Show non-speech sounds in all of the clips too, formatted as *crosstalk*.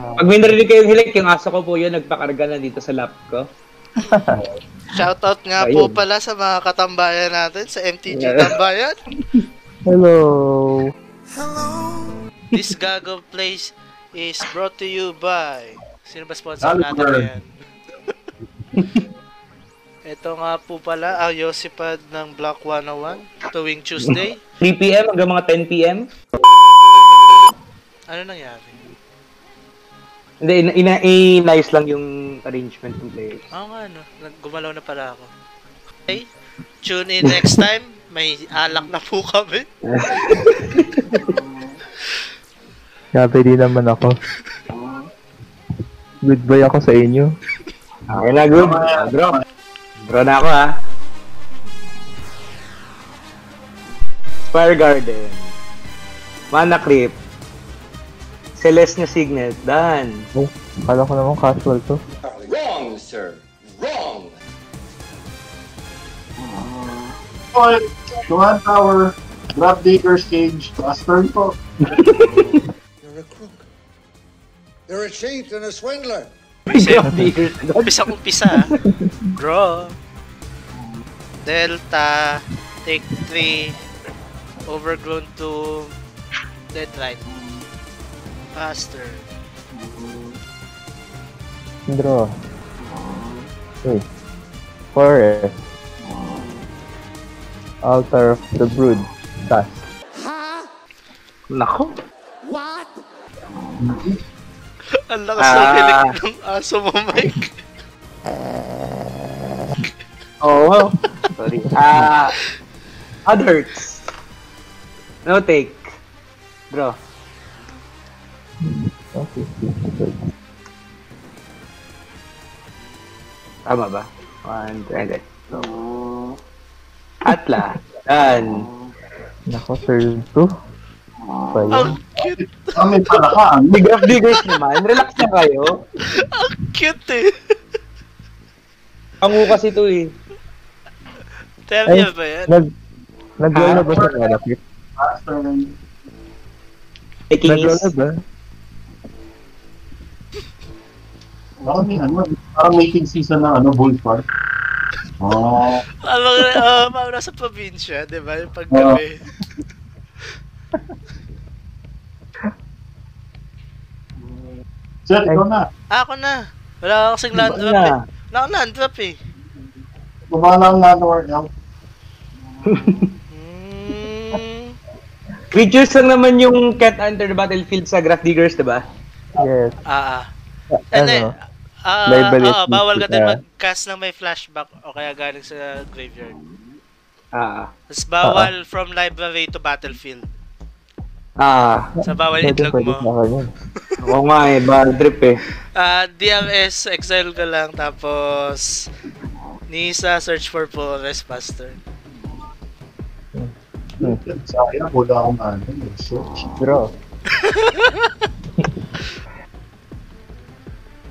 Pag may narinig kayong hilik, yung aso ko po yun, nagpakarga na dito sa lap ko. *laughs* Shoutout nga Ayun. po pala sa mga katambayan natin sa MTG Yeah. Tambayan. *laughs* Hello. This Gago Place is brought to you by... Sino ba sponsor natin Albert. yan? *laughs* Ito nga po pala ang Yosipad ng Block 101 tuwing Tuesday. 3pm hanggang mga 10pm. Ano nangyari? Hindi, ina, ina, i-nice lang yung arrangement ng players. Oo nga no, gumalaw na pala ako. Okay, tune in next time. May alak na po kami. *laughs* Grabe din naman ako. Goodbye ako sa inyo. Okay na, good. Ah, bro. Bro na ako, ha. Fire Garden. Mana Creep. Celeste na Signet. Dan. Oh, akala ko naman casual to. Wrong, sir. Wrong. Oh, Command Tower, Grab Digger's Cage, last turn po. *laughs* You're a crook. You're a cheat and a swindler. Umpisa, umpisa, umpisa. Draw. Delta. Take 3. Overgrown to deadline. Faster. Draw. Uy. Forest. Altar of the Brood. Tas. Nako. *laughs* Ang lakas ng Ah. hilik ng aso mo, Mike. *laughs* Oo. Sorry. Ah, others. No take. Bro. Okay. Tama ba? One, two, and then. Atla. Dan. Nako, turn 2. Pa yun. Ang cute. Kami pala ka. Big of diggers naman. Relax na kayo. Ang cute eh. Pangu kasi to eh. Tell niya ba yan? Nag... Nag-roll na ba sa? Last turn. Taking Nag-roll na ba? Parang may ano, parang making season ng ano, Bull Park. Oh, mo, uh, mga nasa probinsya, di ba? Yung paggabi. *laughs* Sir, ikaw na. Ah, ako na. Wala ako kasing land drop na. eh. Wala akong land drop eh. Baba lang na Lord Elf. Hmm. *laughs* Creatures lang naman yung can't enter the battlefield sa Graph Diggers, diba? Yes. Ah, ah. And then, Ah, Library ah, bawal ka din mag-cast ng may flashback o kaya galing sa graveyard. Ah. Tapos bawal from library to battlefield. Ah. Sa bawal itlog mo. *laughs* Oo nga eh. Bad trip eh. Ah, DRS, exile ka lang, tapos Nisa, search for forest master. Sayang, wala akong ano. Search. Draw. *laughs*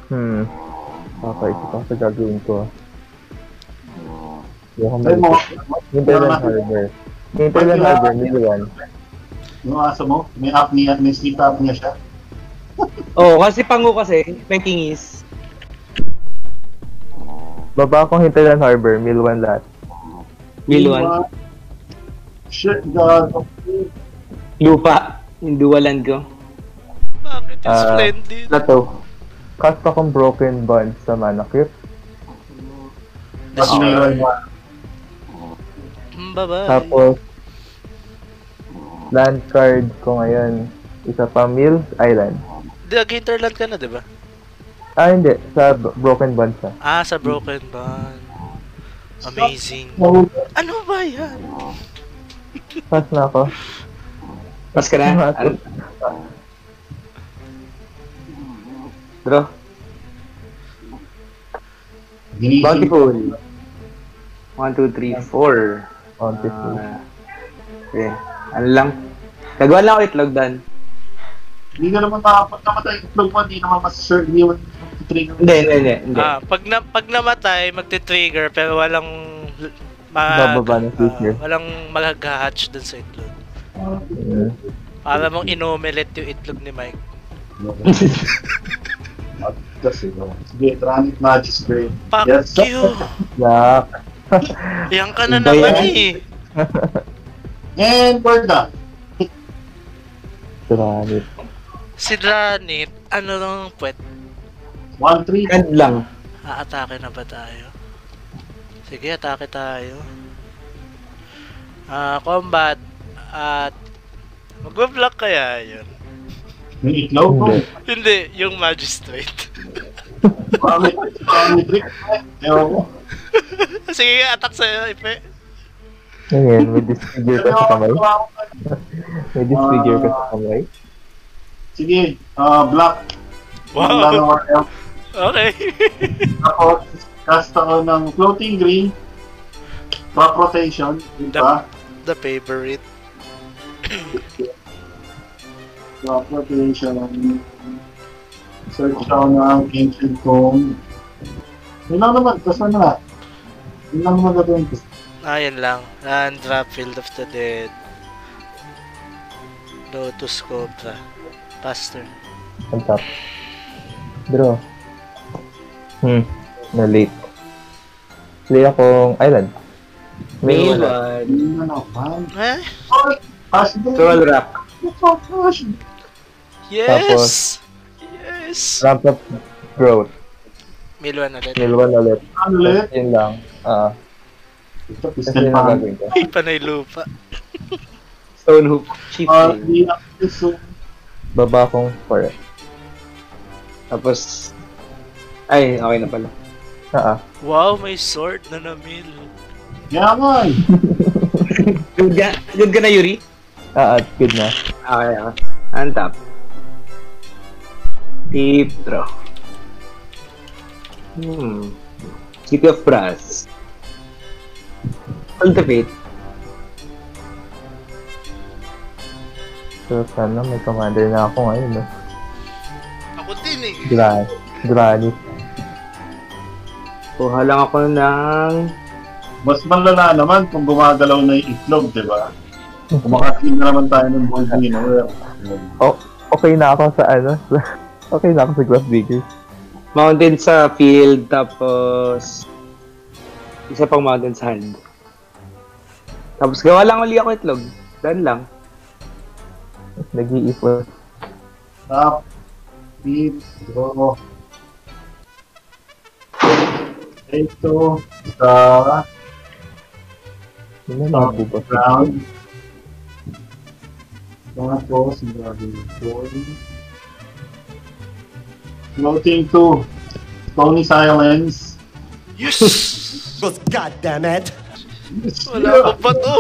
hmm. Kakaisip ako sa gagawin ko. Hindi ako Ay, mga, mag- Hinterland Harbor. Hinterland Harbor, nila yan. yung aso mo, may apnea, may sleep apnea siya. Oo, oh, kasi pangu kasi, making is. Baba akong Hinterland Harbor, Milwan lahat. Milwan. Shit, God. Lupa. Yung duwalan ko. Bakit yung Ah, splendid? Lato. Cast akong Broken Bond sa Manakit. Destroy. Apnea. Mm, bye-bye. Tapos, land card ko ngayon, isa pa Mills Island. Nag-hinterland ka na, di ba? Ah, hindi. Sa Broken Bond siya. Ah, sa Broken Bond. Amazing. Ano ba yan? Pass na ako. Pas ka na. Ano? Ginising. bountiful. 1, 2, 3, 4. Contest. Ah, okay. Ano lang? Gagawa lang ako itlog dan. Hindi ka naman nakapag namatay itlog mo, hindi naman hindi naman trigger. Hindi, hindi, hindi. Ah, pag na, pag namatay, magte-trigger pero walang mag, Bababa ng ah, walang mag-hatch dun sa itlog. Mm. Para mong inomelette yung itlog ni Mike. *laughs* kasi. No? Sige, Tranit Magistrate. Fuck Yes, you! *laughs* Yak. Yan ka na Ba naman yan? eh. *laughs* And Berta. Granit. Si Dranit, ano lang puwet? 1-3. Hand lang. Aatake na ba tayo? Sige, atake tayo. Ah, combat at magba-block kaya yun? Yung itlog ko. Hindi. Yung magistrate. Bakit? Bakit? Rick? Ewan. *laughs* Sige, attack sa'yo, Ipe. Ngayon, may disfigure ka sa kamay. May disfigure ka sa kamay. Sige, ah, black. Wow! Okay. *laughs* Tapos, cast ako ng floating green. Crop rotation. Diba? The favorite. *clears throat* Crop rotation. Search ako ng ancient tome. Yun lang naman. Tapos ano na. Yun lang naman ko. Ah, yan lang. And drop Field of the Dead. Lotus Cobra. Pastor. Ang top. Draw. Hmm. Na late. Play akong island. May wala. one. Yun na naman. Eh? The Troll rock. Gosh! Yes! Yes! Ramp up growth. Milwan ulit. Nilwan ulit. Ano ulit? Yun lang. Ah, Ito, kasi pistol pa. gagawin ko. Ay, panay lupa. Stone hoop. Chief. Ah, ako so Baba akong forest. Tapos, ay, okay na pala. Ah, ah. Wow, may sword na na-mill. Yaman! *laughs* Good ka, good ka na, Yuri? Ah, ah, good na. Okay, okay. On top. Deep draw. Hmm. City of Brass. Cultivate. So, sana may commander na ako ngayon, no? Ako din eh. Gran Granit. Kuha lang ako ng... Mas malala naman kung gumagalaw na yung itlog, di ba? Kumakain na naman tayo ng bold winner. Okay na ako sa ano? *laughs* okay na ako sa Glass Digger. Mountain sa field, tapos... Isa pang mountain sa hand. Tapos gawa lang uli ako itlog. Dan lang. Nag-iipon. Tap, beat, draw. Ito, sa Yun na nabubo. Tapos, ko. Floating to Tony Silence. Yes! God damn it! Wala pa ba to?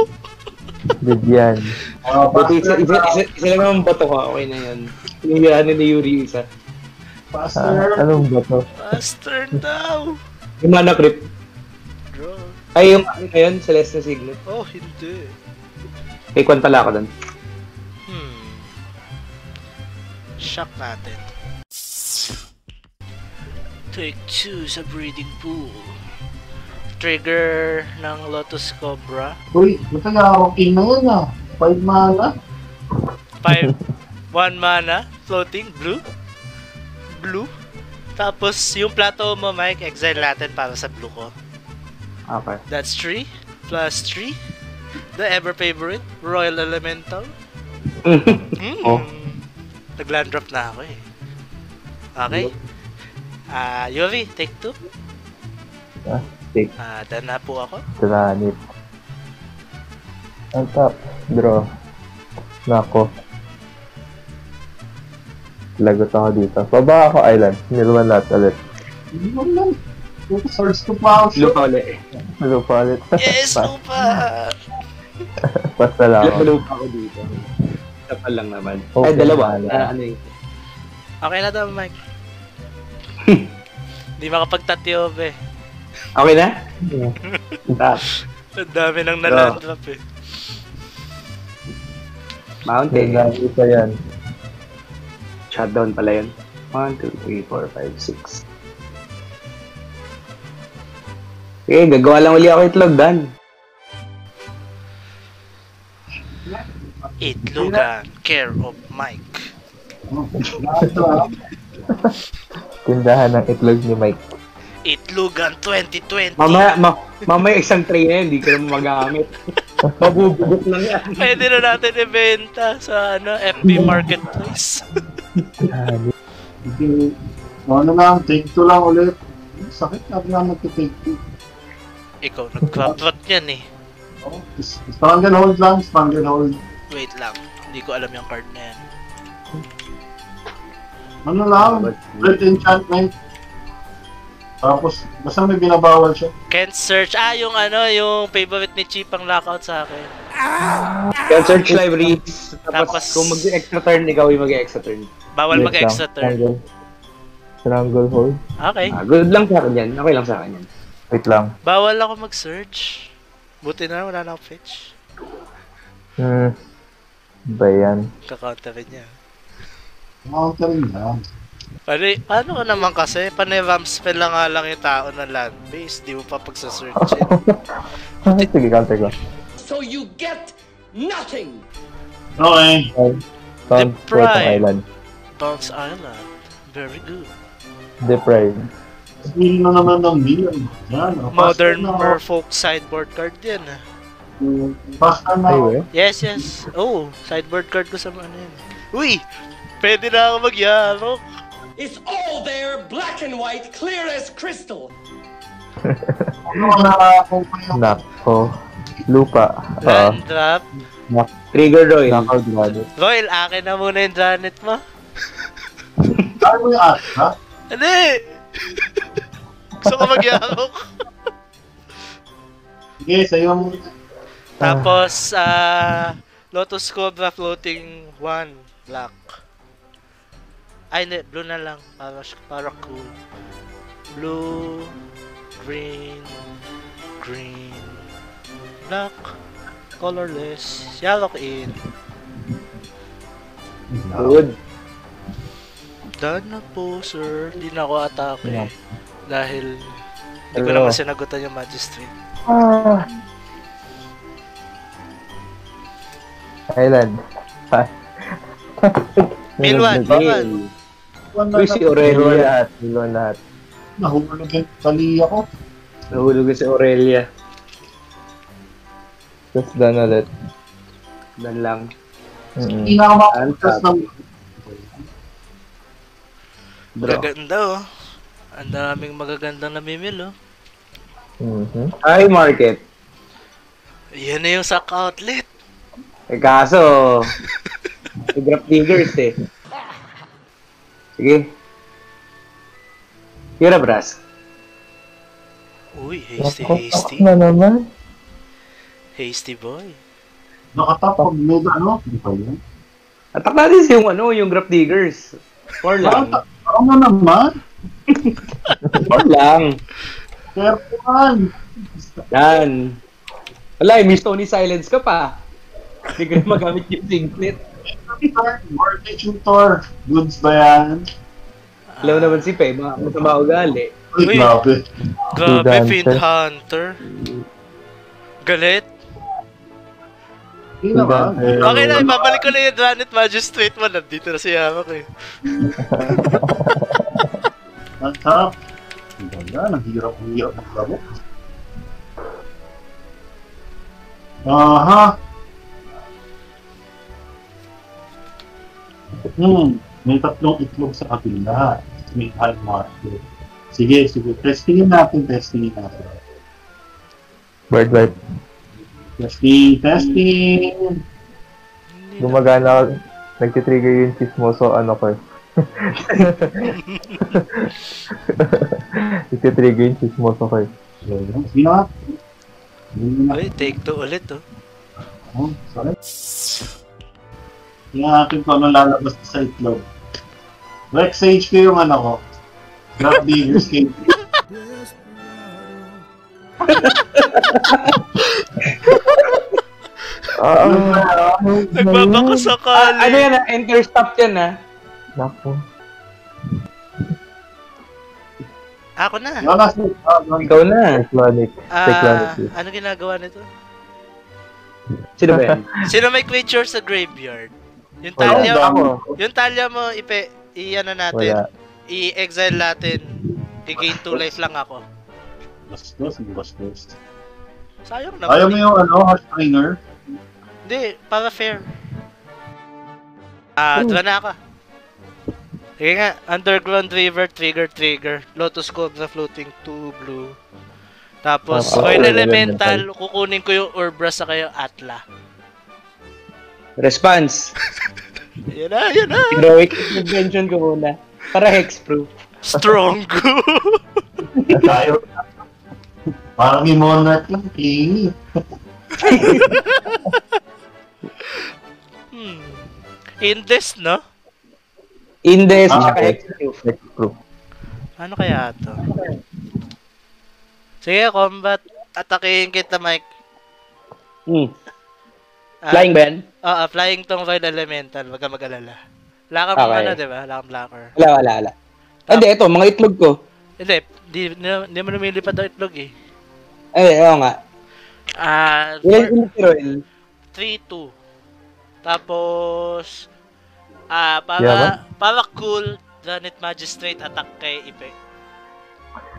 Good yan. Uh, Buti isa, isa, isa, isa lang naman bato ko. Okay na yan. Ano ni Yuri isa. Ah, Faster. anong ba to? Faster daw! *laughs* Yung mana. Draw. Ay, yung ano na yun, Celeste Signet. Oh, hindi. Take one pala ako dun. Shock natin. Take two sa breeding pool. Trigger ng Lotus Cobra. Uy, ito nga akong king na yun ah. Five mana. 5 1 *laughs* mana, floating, blue. Blue. Tapos yung plato mo, Mike, exile natin para sa blue ko. Okay. That's 3 plus 3. The ever favorite, Royal Elemental. *laughs* Hmm. Oh. Nag-land drop na ako eh. Okay. Ah, Yuri, take 2. Ah, take. Ah, done na po ako. Granit. Ang top. Draw. Nako. Lagot ako dito. Baba ako island. Nilwan lahat ulit. Lang. Ito, Swords to Plow. Lupa ulit eh. Lupa ulit. Yes, lupa! *laughs* pas na *laughs* lang ako. Lupa ako dito. Isa pa lang naman. Okay, Ay, dalawa. Ah, ano yun? Okay na daw, Mike. *laughs* Hindi makapagtatyo, be. Okay na? Tap. Ang dami nang na-land drop eh. Mountain. Granit pa yan. Shutdown pala yun. 1, 2, 3, 4, 5, 6. Okay, gagawa lang uli ako itlog, Dan. Itlogan, care of Mike. Ah. Tindahan ng itlog ni Mike. Itlogan 2020. Mamaya, ma, mamaya isang tray na hindi ka naman magamit. *laughs* Mabubugot lang yan. Pwede na natin ibenta sa ano, FB Marketplace. Hindi, ano lang, take two lang ulit. Sakit na lang magte-take two. Ikaw, nag-crop yan eh. Oh, strong and hold lang, strong and hold. Wait lang, hindi ko alam yung card na yan. Ano lang, red enchantment. Tapos, basta may binabawal siya. Can't search. Ah, yung ano, yung favorite ni Chip ang lockout sa akin. Yan, search libraries. Tapos, Tapos- kung mag-extra turn, ikaw yung mag-extra turn. Bawal mag-extra turn. Triangle. Stranglehold. Okay. Ah, good lang sa akin yan. Okay lang sa akin yan. Wait lang. Bawal ako mag-search. Buti na wala na akong fetch. Hmm. Ba yan? Kakounterin niya. Counter lang. Paano, paano ka naman kasi? Panay ramp spell lang nga lang yung tao na land base. Di mo pa pagsasearch eh. *laughs* Sige, counter ko. So you get nothing. Okay. Sound Deprive. Puerto Island. Bounce Island. Very good. Deprive. Sabihin na naman ng million. Yan. oh, Modern na, Merfolk sideboard card yan ah. Faster na. Ay? Yes, yes. Oh, sideboard card ko sa ano yan. Uy! Pwede na ako magyarok. It's all there, black and white, clear as crystal. Ano Nako. Lupa. Uh, Land drop. Trigger Royal. knockout Granite. Royal, akin na muna yung Janet mo. Kaya mo yung asa? Hindi! Gusto ko magyarok. Sige, sa'yo mo. Tapos, ah... Lotus Cobra floating 1 black. Ay, hindi. Blue na lang. Para, para cool. Blue, green, green, black, colorless, yellow in. Good. Done na po, sir. Hindi na ako atake. Yeah. Dahil hindi ko naman sinagutan yung magistrate. Ah. Island. Milwan, Milwan. One Uy, si Milwan Aurelia. lahat. Milwan lahat. Nahulog yung tali ako. Nahulog si Aurelia. Tapos doon ulit. Dan lang. Mm-mm. Hindi ako makakas ng... Magaganda oh. Ang daming magagandang namimil oh. Mhm. Ay, market. Yan na yung sack outlet. Eh, kaso, si Grab Diggers eh. Sige. Kira, Bras. Uy, hasty, hasty. na naman. Hasty boy. Nakatapag med ano? Hindi pa yun. Atak natin yung ano, yung Grab Diggers. Four lang. Ako na naman. Four lang. Careful. Yan. Wala, eh, may Stony Silence ka pa. Hindi ka na magamit yung singlet. Mortgage tutor. Goods ba yan? Alam mo naman si Pe, mga masama ugali. Uy, grabe. Grabe, Fiend Hunter. Galit. Hindi naman. Okay na, ibabalik ko na yung Dranet Magistrate mo. Nandito na si Yamak eh. *laughs* Ang sarap. Ang ganda. Ang hirap. Ang hirap maglaro. Aha. Hmm. May tatlong itlog sa kabila. May market. Sige, sige. Testingin natin. Testingin natin. Bird wipe. Testing, testing. Gumagana. Nagtitrigger yung chismoso ano ko eh. *laughs* Nagtitrigger yung chismoso ko eh. Sige na. Sige na. Uy, take two ulit oh. Oh, sorry. Yung akin ko anong lalabas sa itlog. Rex Sage ko yung ano ko. Grab *laughs* Diggers Cave. Ah, Nagbabaka Ah, sakali. ano yan ah, enter stop yan ah. Naku. Ako na. Ah, yun. Ikaw na. Cyclonic. Ah, Cyclonic. ano ginagawa nito? Sino ba yan? Sino may creature sa graveyard? Yung talya, Ako. yung talya mo, ipe, iyan na natin. Wala. i-exile natin. I-gain 2 life lang ako. Bastos, bastos. Sayang naman. Ayaw mo yung ano, Heartbringer? Hindi, para fair. Ah, draw na ako. Sige nga, Underground River, Trigger, Trigger. Lotus Cobra Floating 2, Blue. Tapos, Ah, Coil Coil Elemental, kukunin ko yung Urbra sa kayo, Atla. Response. Yan na, yan na! Heroic intervention ko muna. Para hexproof. Strong *laughs* go! Ayaw. Parang may monarch lang, *laughs* clingy. hmm. Indes, no? Indes, Ah, tsaka hexproof. Next proof. Ano kaya to? Sige, combat. Atakihin kita, Mike. Hmm. Ah, Flying ba yan? Oo, flying tong Void Elemental. Wag ka mag-alala. Wala kang Okay. ano, di ba? Wala kang blocker. Wala, wala, wala. Hindi, ito, mga itlog ko. Hindi, di, di, di mo lumilipad ang itlog eh. Ay, oo nga. Ah, Ilan yung Royal? 3-2. Tapos, ah, para, Yeah, para cool, Janet Magistrate attack kay Ipe.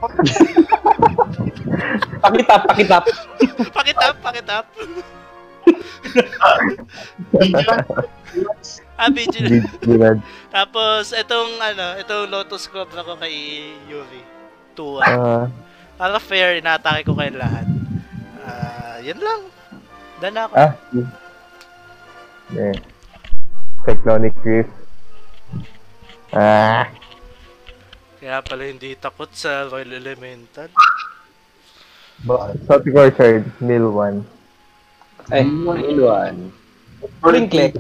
*laughs* Pakitap, pakitap. *laughs* Pakitap, pakitap. *laughs* ah, Vigilant. Vigilant. Tapos, itong, ano, itong Lotus Cobra ko kay Yuri. 2 Ah, Para fair, inaatake ko kayo lahat. Ah, yan lang. Dan ako. ah. Yeah. Cyclonic Rift. Ah. Kaya pala hindi takot sa Royal Elemental. Celtic Orchard, Mill 1. Ay, iluan. Boring clicks.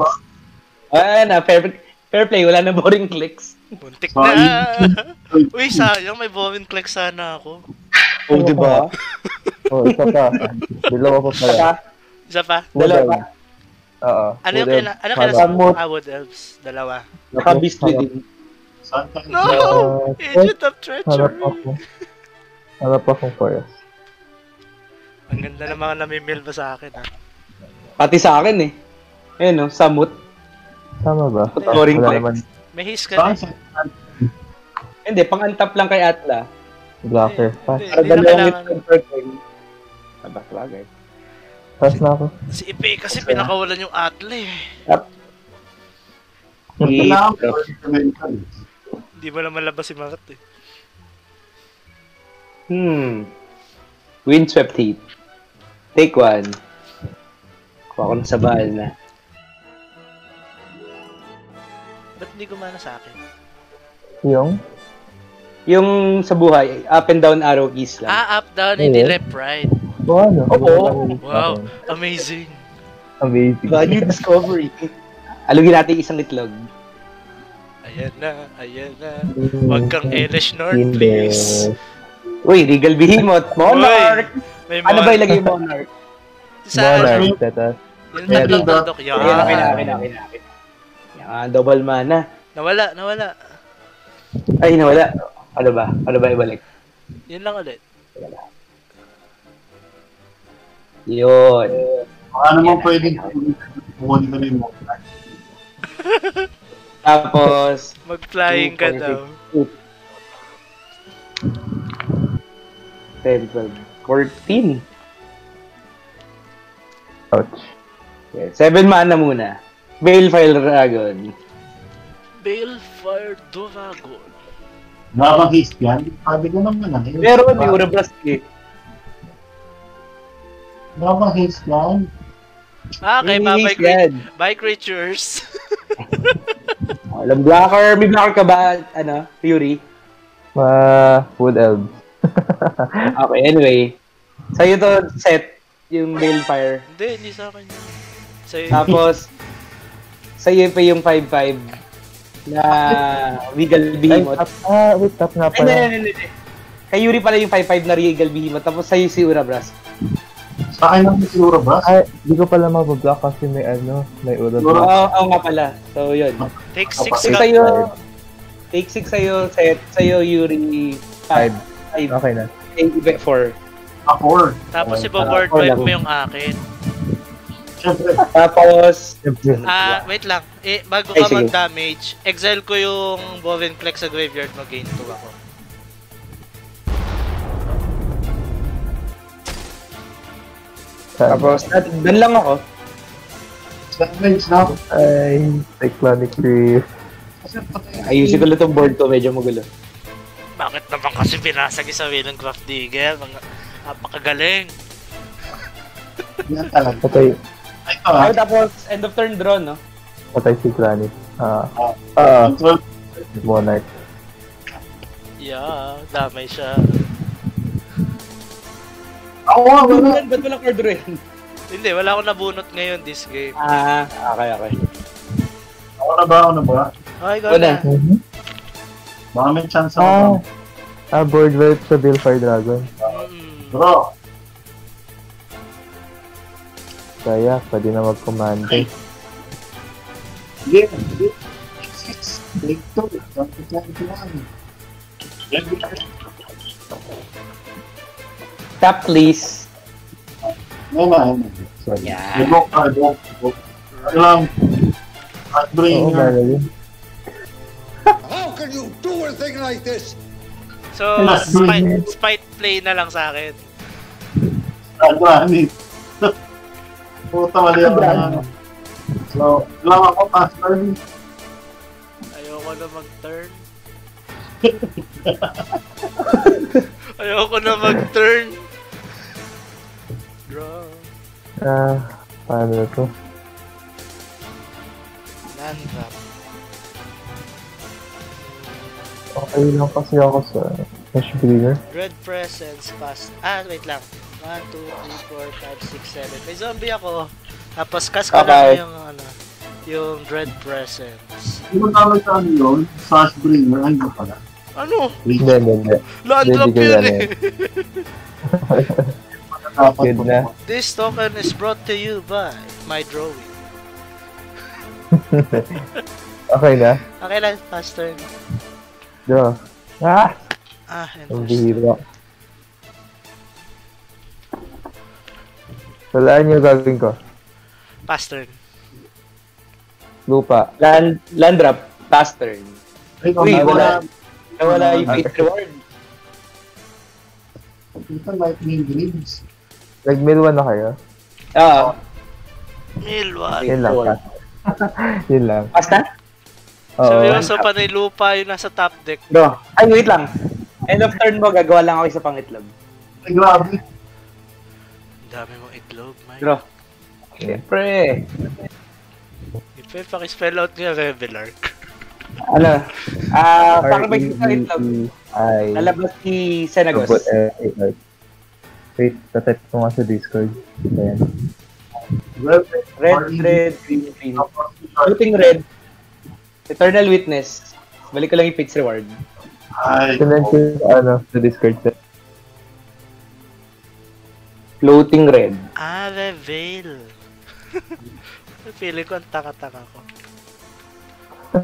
Ah, na, fair, fair play. Wala na boring clicks. Muntik na. *laughs* Uy, sayang. May boring click sana ako. Oh, di ba? Oh, isa pa. Dalawa pa pala. Isa pa. dalawa. Oo. Ano yung kina... Ano kina Samot. Ah, Wood Elves. Dalawa. Naka-beastly din. No! Uh, Agent *laughs* of Treachery. ako. Hanap akong forest. Ang ganda ng mga namimil ba sa akin, ha? Pati sa akin eh. Ayun no, samut. Tama ba? Flex. naman May haze ka na. Hindi, pang-antap lang kay Atla. blocker. Pass. Para dalawang itlog per turn. Aba, bagay. Pass na ako. Si Ipe kasi pinakawalan yung Atle. eh. Ko elemental. Hindi mo naman labas si Marat eh. Hmm. Windswept heat. Take one. Kuha ko na sa bahal na. Ba't hindi gumana sa akin? Yung? Yung sa buhay, up and down arrow keys lang. Ah, up, down, hindi Oo. left, right. Oo, ano? Oo. Wow, amazing. Amazing. New discovery. Alugin natin yung isang itlog. Ayan na, ayan na. Huwag kang Elish North, Hindi. please. Uy, Regal Behemoth. Monarch! May Ano mga- ba ilagay yung Monarch? Sa Monarch, teta. Yung tatlong Ayan. tundok, yan. Ayan, akin na, akin na, akin na. akin na. Yan, double mana. Nawala, nawala. Ay, nawala. Ano ba? Ano ba ibalik? Yun lang ulit. Yun. Baka naman pwedeng kukunin ko na yung monarch. *laughs* Tapos, Mag-flying ka daw. 10, 12, 14. Ouch. Yeah, 7 mana muna. Balefire Dragon. Balefire Dragon. Haste yan? Sabi ko naman ah. haste. Pero may Urablast eh. Haste yan? Ah, bye, haste cre- yan. bye creatures. *laughs* Walang blocker. May blocker ka ba, ano, Fury? Ma Wood Elves. *laughs* Okay, anyway. Sa'yo to set yung Balefire. hindi, hindi sa akin yun. Sa'yo, Tapos, sa'yo pa yung 5-5 na Regal Ay, Behemoth. ah, wait, tap nga Ay, hindi, pala. hindi, hindi, hindi. Kay Yuri pala yung 5-5 na Regal Behemoth. Tapos sa'yo si Urabras. Sa akin lang siguro ba? Ay, di ko pala mabablock kasi may ano, may urad. Oo, oo nga pala. So, yun. take 6 Take ka. sa'yo, take 6 sa'yo, set, sa'yo Yuri 5. Five. Okay na. 4. Ako. Tapos Oh, ibo-board para- wipe para- mo yung akin. *laughs* Tapos, Ah, wait lang. Eh, bago ka mag-damage, exile ko yung Bowen Flex sa graveyard mo, gain 2 ako. tapos, doon lang ako. damage na ako. Ay, Cyclonic Reef. Ayusin ko lang itong board ko, medyo magulo. Bakit naman kasi binasag sa Willen Craft Digger? Mga napakagaling. Yan talaga. Patay, Ay, ito ah. Ay, tapos, end of turn draw, no? patay Cyclonic. Ah, Ah, ah, control. Monarch. Yeah, damay siya. Ako nga, wala. Ba't walang card yan? Hindi, wala akong nabunot ngayon this game. Ah, okay, okay. Ako na ba? Ako na ba? Ay, ikaw na. Baka may chance Ah, ako. ah, board wipe sa Billfire Dragon. Mm. Bro, Kaya, pwede na mag-command. yeah. Six. Take two. Don't to one. Tap, please. Na, may na. Sorry. Yeah. Ibok ka, ibok. ibok. Ano lang. Oo, Heartbringer. Marilyn. How can you do a thing like this? So, spite, spite play na lang sa akin. Granit. *laughs* Puta, mali ako na ano. So, lang ako, pass turn. Ayoko na mag-turn. *laughs* Ayoko na mag-turn. Draw. Ah, paano na to? Landrop. Okay lang kasi ako sa Ash Breeder. Dread Presence past... Ah, wait lang. 1, 2, 3, 4, 5, 6, 7. May zombie ako. Tapos cast ko Okay. lang yung ano, yung Dread Presence. Mo tama sa ano yun? Sash bringer. Hindi pala. Ano? Hindi, hindi, hindi. Hindi, yun eh. Dapat Good na. This token is brought to you by my drawing. *laughs* Okay na? Okay lang, fast turn. Draw. Ah! Ah, Ang bihira. Walaan yung gagawin ko. fast turn. Lupa. Land, land drop, pass turn. Ay, Uy, wala. wala. Nawala yung fate reward. Ito, lightning greens. Nag-mill 1 na kayo? Ah, Milwan. Yun lang. *laughs* Yun lang. pass na? Oo. Seryoso pa na yung lupa yung nasa top deck. Bro, ay wait lang. End of turn mo, gagawa lang ako isa pang itlog. Ay, grabe. Dami mong itlog, Mike. Bro. Siyempre. Ipe, pakispell out nga Revelar. Ano? Ah, para ba yung isang itlog? I. Lalabas si Senagos. Robot, eh, eh, eh. Wait, tatype ko nga sa Discord. Ayan. Red, Red, red, green, green. Shooting red. Eternal Witness. Balik ko lang yung Fate's Reward. Ay, yung, ano, sa Discord. Floating red. Ah, Reveal. *laughs* Feeling ko ang taka-taka ko. *laughs*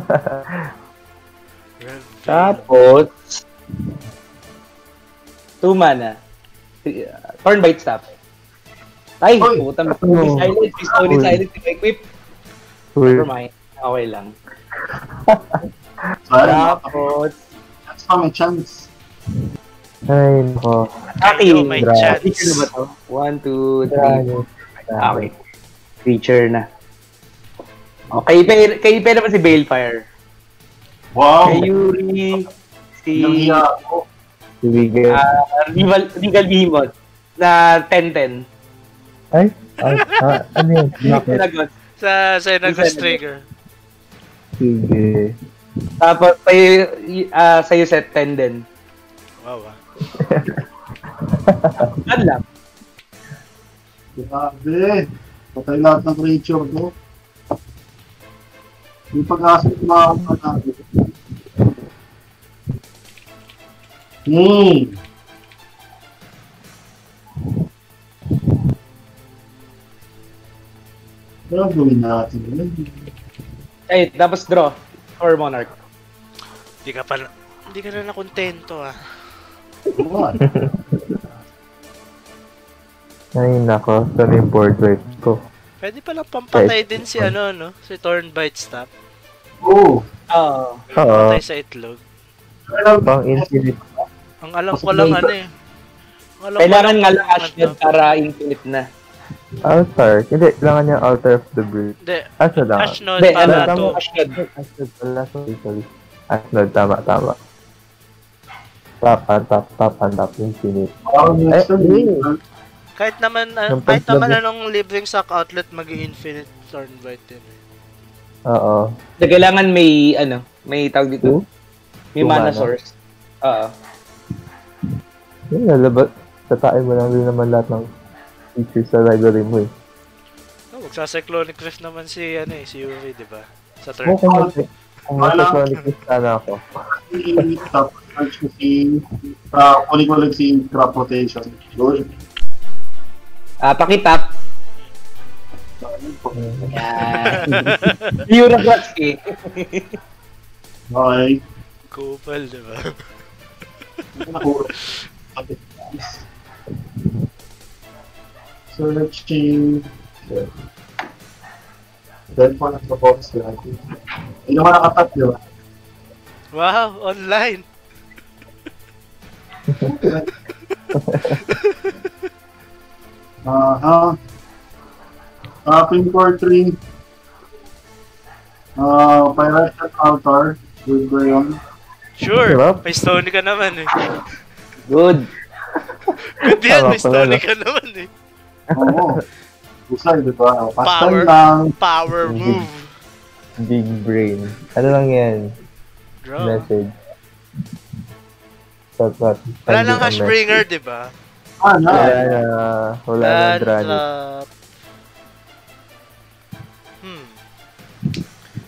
Reveal. Tapos, two mana. Uh, Turn bite staff. Ay, Oy! putang Oh. silent. Only Oy. silent if equip. Never mind. Okay lang. *laughs* sorry. Tapos, That's pa may chance. Ay, nako. Aki. May Grabe. chance. Creature na ba to? One, two, three, four. Okay. Creature na. Okay, kay, kay Ipe naman si Balefire. Wow. Kay Yuri, si Nahiya ako. Ibigay. uh, Rival, Regal Behemoth na 10-10. Ay, ay, ah, ano yun? *laughs* Bakit? Senagos. Sa Senagos. Trigger. Sige. Tapos, sa'yo, uh, sa'yo set 10 din. Wow, ah. *laughs* Ano lang? Grabe. Patay lahat ng creature ko. Yung pag-asa ko makakita natin. Hmm. Ano gawin natin? Ay, tapos draw. Or Monarch. Hindi ka pa, hindi ka na nakontento ah. What? *laughs* Ay, nako. Saan yung board wipe ko? Pwede palang pampatay din si ano, no? Si Thornbite Stop. Oo. Oo. Patay sa itlog. Pang infinite. Ang alam ko lang ano eh. Ang alam Kailangan lang nga lang ano Ashdod to. para infinite na. Altar. Hindi, kailangan niya Altar of the Brute. Hindi, Ashnod lang. Ashnod Hindi, para ano, to. Ashdod. Ashnod pala. Sorry, sorry. Ashnod, tama, tama. Tapan, tap, tapan, tap, infinite. Minsan, Eh, eh, Kahit naman, Yung kahit naman anong libreng sack outlet mag infinite Thornbite din. eh. Oo. So, kailangan may, ano, may tawag dito. Two? May Two mana mana. source. Oo. Yun, lalabas. Tatain mo lang din naman lahat ng features sa library mo eh. Oh, magsa-cyclonic rift naman si, ano eh, si Yuri, di ba? Sa turn. Mag- kung list sana ako. tapos search ko si, ah, kunin ko lang si crop rotation. Good. Ah, pakitap. Yan. Bureaucracy. Okay. Kupal, di ba? *laughs* Naku- Searching. Then po nagpo-focus lagi. Hindi naman nakatatlo. Wow, online! *laughs* Aha. Uh, pin core 3. Uh, Pirate Altar. Good ba yun? Sure, Diba? may Stony ka naman eh. Good. Hindi yan, may no? ka naman eh. Oo. Busay, di ba? Pastan Power. lang. Power move. Big brain. Ano lang yan? Bro. Message. Stop that. Wala lang Hashbringer, di ba? Ah, na. Wala na. Wala na Land Drani. trap. Hmm.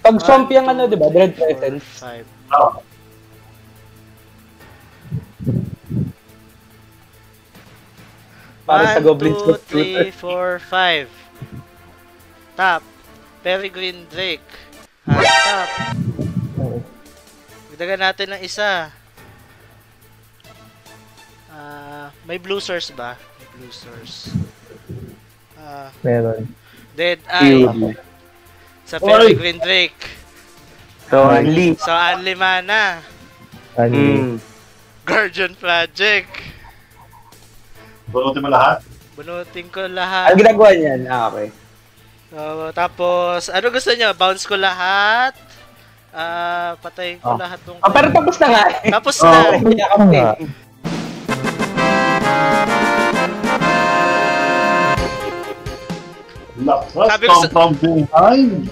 Pag swamp yung ano, di ba? Dread Presence. five. Para sa Goblins One, two, Computer. three, four, five. Tap. Peregrine Drake. Hand tap. Dagdagan natin ng isa. Ah, may blue source ba? May blue source. Ah, Meron. Dead Eye Fury. sa Peregrine Drake. So, only. Sa Anli Mana. Ano? Mm. Guardian Project. Bunutin mo lahat. Bunutin ko Ang lahat. ginagawa niyan? Ah, okay. So, tapos, ano gusto niyo? Bounce ko lahat? Ah, patayin ko Ah. lahat ng... Ah, pero tapos na nga. eh. Tapos *laughs* Oh. na. Ah. Lakas Sabi ko sa-.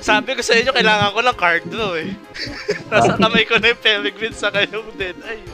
Sabi ko sa inyo, kailangan ko ng card eh. *laughs* Nasa kamay ko na yung Peregrine sa kayong Dead Eye.